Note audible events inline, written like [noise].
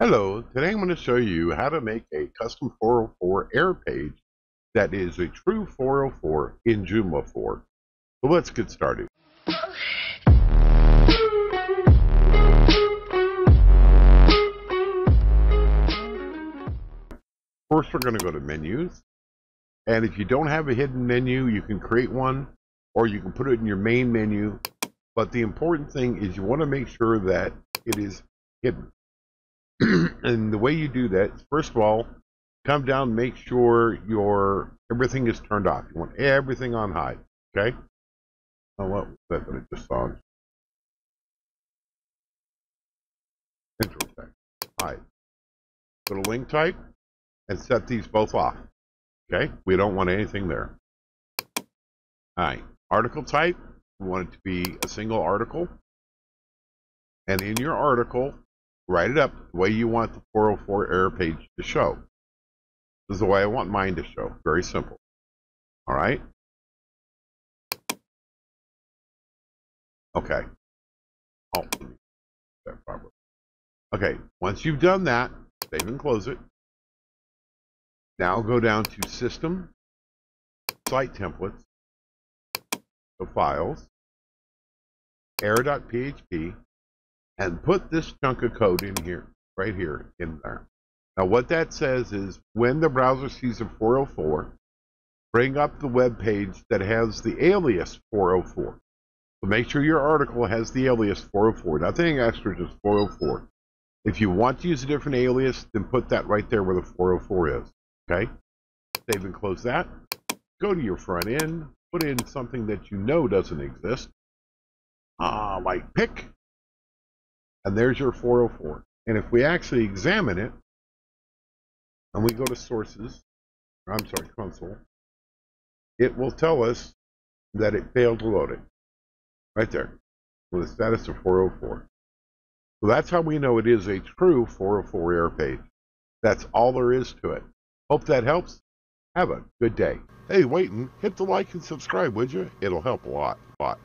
Hello, today I'm going to show you how to make a custom 404 error page that is a true 404 in Joomla 4. So let's get started. First we're going to go to menus and if you don't have a hidden menu you can create one or you can put it in your main menu but the important thing is you want to make sure that it is hidden. [clears throat] and the way you do that is first of all, come down, make sure your everything is turned off. You want everything on high. Okay? Oh, what was that that I just saw? Intro text. Hide. Go to link type and set these both off. Okay? We don't want anything there. Alright. Article type. We want it to be a single article. And in your article, write it up the way you want the 404 error page to show. This is the way I want mine to show. Very simple. All right? Okay. Oh. Okay, once you've done that, save and close it. Now go down to System, Site Templates, the Files, error.php, and put this chunk of code in here, right here, in there. Now what that says is when the browser sees a 404, bring up the web page that has the alias 404. So make sure your article has the alias 404. Nothing extra, just 404. If you want to use a different alias, then put that right there where the 404 is. Okay? Save and close that. Go to your front end. Put in something that you know doesn't exist. Uh, like pick and there's your 404. And if we actually examine it, and we go to sources, I'm sorry, console, it will tell us that it failed to load it. Right there. With the status of 404. So that's how we know it is a true 404 error page. That's all there is to it. Hope that helps. Have a good day. Hey, wait and hit the like and subscribe, would you? It'll help a lot. A lot.